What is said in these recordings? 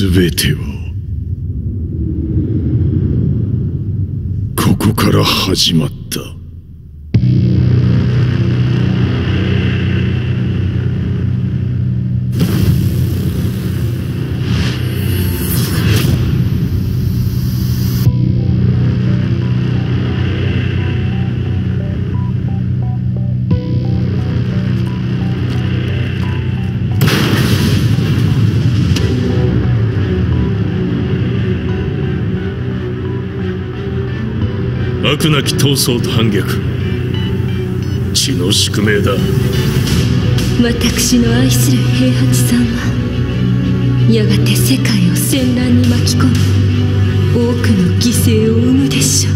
全てはここから始まった。悪なき闘争と反逆。血の宿命だ。私の愛する平八さんはやがて世界を戦乱に巻き込み多くの犠牲を生むでしょう。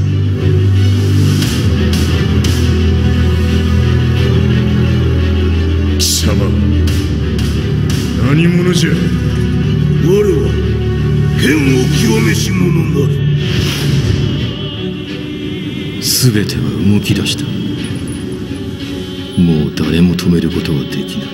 貴様何者じゃ。我は剣を極めし者なる全ては動き出した。もう誰も止めることはできない。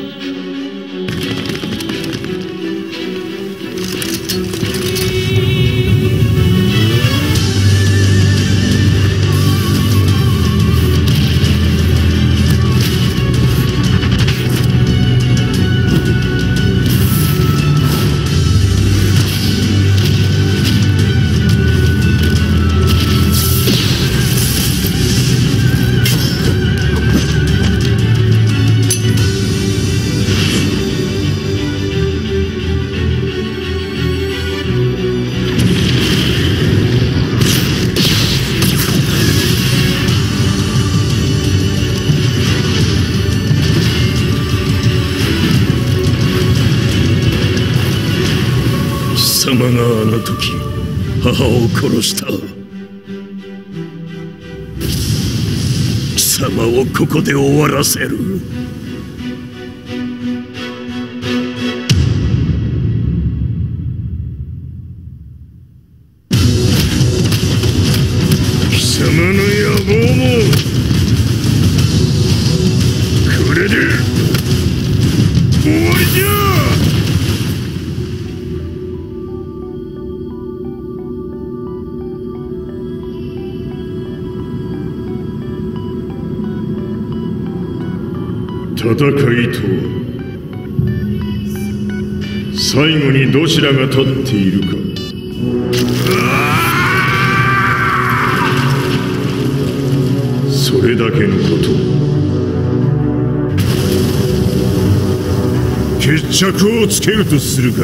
様があの時母を殺した。貴様をここで終わらせる。貴様の野望も戦いとは最後にどちらが立っているか。それだけのこと。決着をつけるとするか。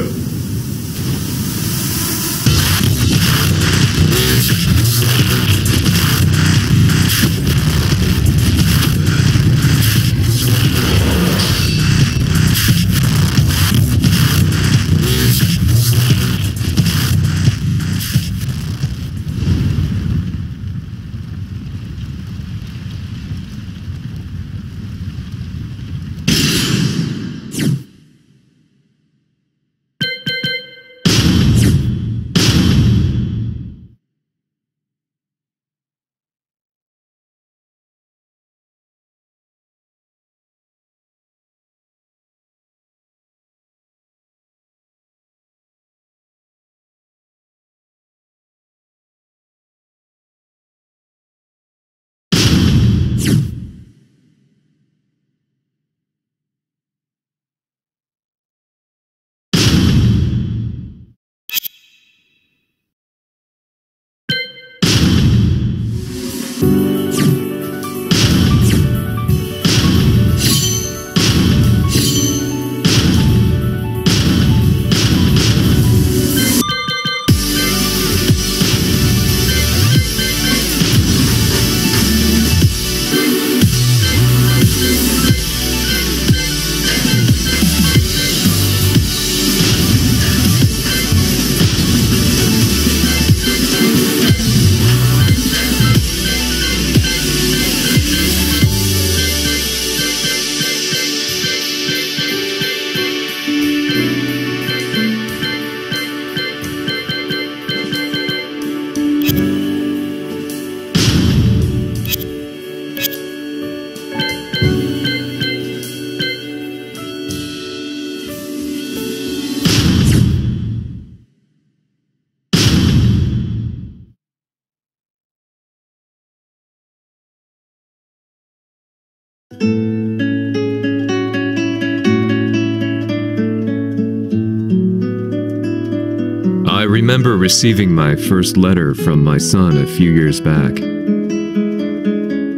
Remember receiving my first letter from my son a few years back.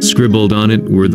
Scribbled on it were